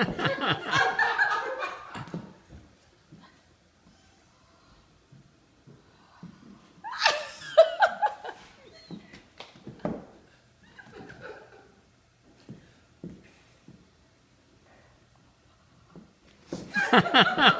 Ha ha ha!